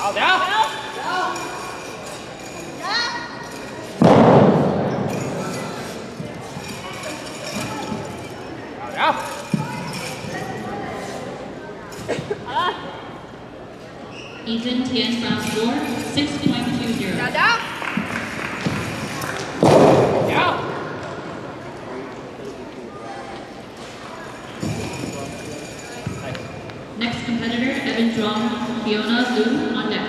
好，等 Ah. Ah. Ethan Tian's round score, 6.20. Down, Next competitor, Evan Zhuang, Fiona Liu on deck.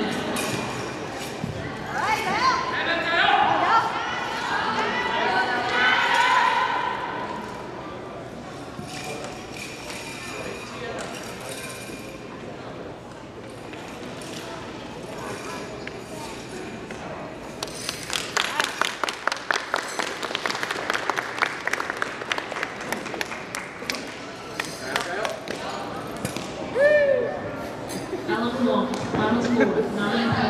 のマラソン7